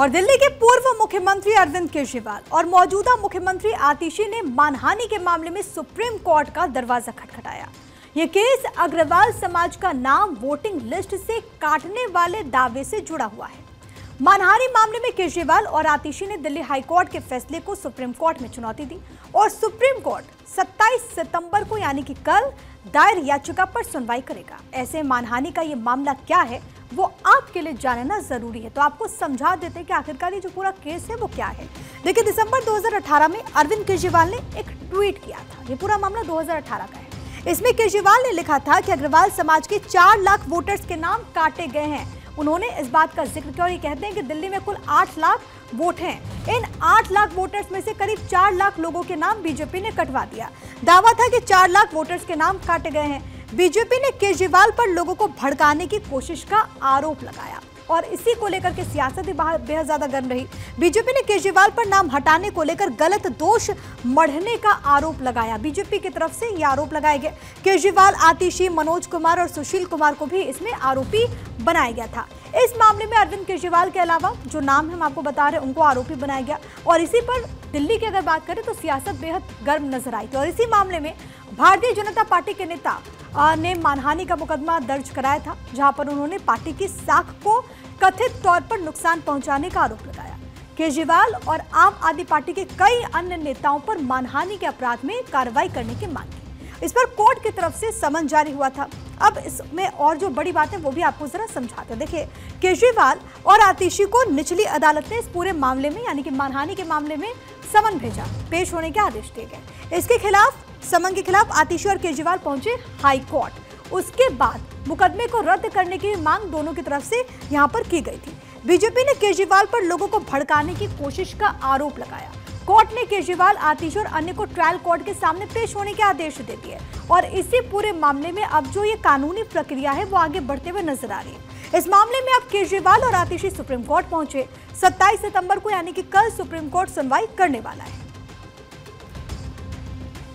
और दिल्ली के पूर्व मुख्यमंत्री अरविंद केजरीवाल और मौजूदा मुख्यमंत्री आतिशी ने मानहानि के मामले में सुप्रीम कोर्ट का दरवाज़ा खटखटाया। ये केस अग्रवाल समाज का नाम वोटिंग लिस्ट से काटने वाले दावे से जुड़ा हुआ है। मानहानि मामले में केजरीवाल और आतिशी ने दिल्ली हाईकोर्ट के फैसले को सुप्रीम कोर्ट में चुनौती दी और सुप्रीम कोर्ट 27 सितंबर को यानी कि कल दायर याचिका पर सुनवाई करेगा। ऐसे मानहानि का ये मामला क्या है, वो आपके लिए जानना ज़रूरी है। तो आपको समझा देते हैं कि आखिरकार ये जो पूरा केस है, वो क्या है। देखिए, दिसंबर 2018 में अरविंद केजरीवाल ने एक ट्वीट किया था। ये पूरा मामला 2018 का है। इसमें केजरीवाल ने लिखा था कि अग्रवाल समाज के चार लाख वोटर्स के नाम काटे गए हैं। उन्होंने इस बात का ज़िक्र किया और ये कहते हैं कि दिल्ली में कुल आठ लाख वोट हैं। इन आठ लाख वोटर्स में से करीब चार लाख लोगों के नाम बीजेपी ने कटवा दिया। दावा था कि चार लाख वोटर्स के नाम काटे गए हैं। बीजेपी ने केजरीवाल पर लोगों को भड़काने की कोशिश का आरोप लगाया और इसी को लेकर के सियासत ही बेहद ज़्यादा गर्म रही। बीजेपी ने केजरीवाल पर नाम हटाने को लेकर गलत दोष मढ़ने का आरोप लगाया। बीजेपी की तरफ़ से ये आरोप लगाए गए। केजरीवाल, आतिशी, मनोज कुमार और सुशील कुमार को भी इसमें आरोपी बनाया गया था। इस मामले में अरविंद केजरीवाल के अलावा जो नाम हम आपको बता रहे हैं, उनको आरोपी बनाया गया। और इसी पर दिल्ली की अगर बात करें तो सियासत बेहद गर्म नज़र आई थी। और इसी मामले में भारतीय जनता पार्टी के नेता ने मानहानि का मुकदमा दर्ज कराया था, जहाँ पर उन्होंने पार्टी की साख को कथित तौर पर नुकसान पहुँचाने का आरोप लगाया। केजरीवाल और आम आदमी पार्टी के कई अन्य नेताओं पर मानहानि के अपराध में कार्रवाई करने की मांग की। इस पर कोर्ट की तरफ़ से समन जारी हुआ था। अब इसमें और जो बड़ी बात है, वो भी आपको जरा समझाते हैं। देखिए, केजरीवाल और आतिशी को निचली अदालत ने इस पूरे मामले में, यानी कि मानहानि के मामले में समन भेजा। पेश होने के आदेश दिए गए। इसके खिलाफ, समन के खिलाफ आतिशी और केजरीवाल पहुँचे हाईकोर्ट उसके बाद मुकदमे को रद्द करने की मांग दोनों की तरफ़ से यहाँ पर की गई थी। बीजेपी ने केजरीवाल पर लोगों को भड़काने की कोशिश का आरोप लगाया। कोर्ट ने केजरीवाल, आतिश और अन्य को ट्रायल कोर्ट के सामने पेश होने के आदेश दे दिए। और इसी पूरे मामले में अब जो ये कानूनी प्रक्रिया है, वो आगे बढ़ते हुए नज़र आ रही है। इस मामले में अब केजरीवाल और आतिशी सुप्रीम कोर्ट पहुँचे। 27 सितंबर को यानी कि कल सुप्रीम कोर्ट सुनवाई करने वाला है।